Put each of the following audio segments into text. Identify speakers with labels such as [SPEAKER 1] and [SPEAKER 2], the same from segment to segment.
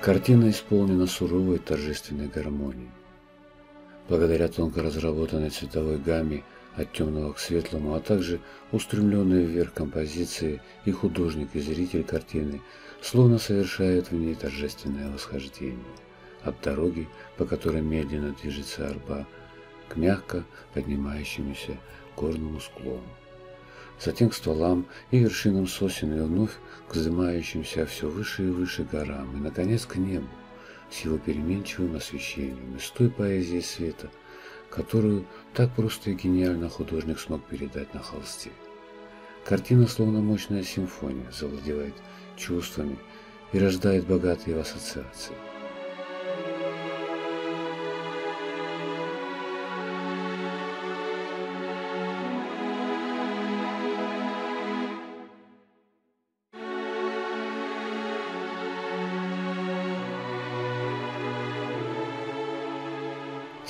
[SPEAKER 1] Картина исполнена суровой торжественной гармонией. Благодаря тонко разработанной цветовой гамме от темного к светлому, а также устремленные вверх композиции и художник, и зритель картины словно совершают в ней торжественное восхождение от дороги, по которой медленно движется арба, к мягко поднимающемуся горному склону. Затем к стволам и вершинам сосен и вновь к вздымающимся все выше и выше горам, и, наконец, к небу, с его переменчивым освещением, и с той поэзией света, которую так просто и гениально художник смог передать на холсте. Картина, словно мощная симфония, завладевает чувствами и рождает богатые ассоциации.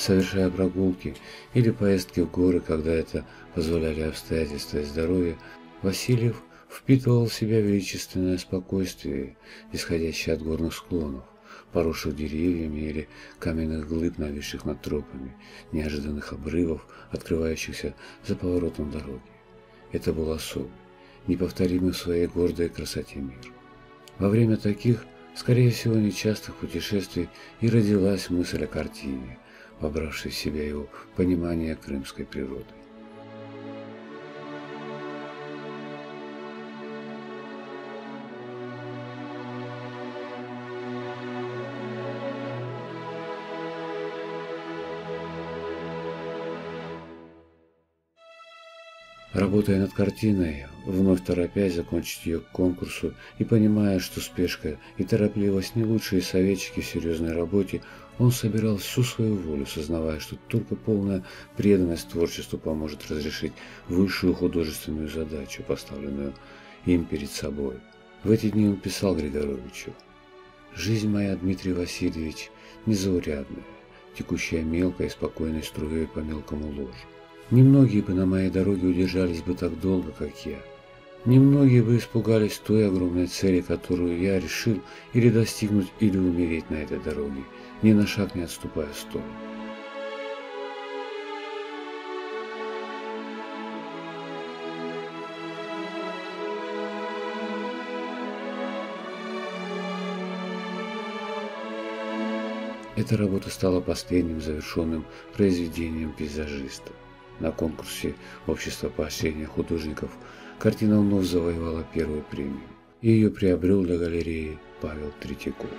[SPEAKER 1] Совершая прогулки или поездки в горы, когда это позволяли обстоятельства и здоровье, Васильев впитывал в себя величественное спокойствие, исходящее от горных склонов, поросших деревьями или каменных глыб, нависших над тропами, неожиданных обрывов, открывающихся за поворотом дороги. Это был особый, неповторимый в своей гордой красоте мир. Во время таких, скорее всего, нечастых путешествий и родилась мысль о картине – вобравший в себя его понимание крымской природы. Работая над картиной, вновь торопясь закончить ее к конкурсу и понимая, что спешка и торопливость не лучшие советчики в серьезной работе, он собирал всю свою волю, сознавая, что только полная преданность творчеству поможет разрешить высшую художественную задачу, поставленную им перед собой. В эти дни он писал Григоровичу «Жизнь моя, Дмитрий Васильевич, незаурядная, текущая мелкой и спокойной струей по мелкому ложу. Немногие бы на моей дороге удержались бы так долго, как я. Немногие бы испугались той огромной цели, которую я решил или достигнуть, или умереть на этой дороге, ни на шаг не отступая в сторону. Эта работа стала последним завершенным произведением пейзажиста. На конкурсе Общества поощрения художников картина вновь завоевала первую премию. И ее приобрел для галереи Павел Третьяков.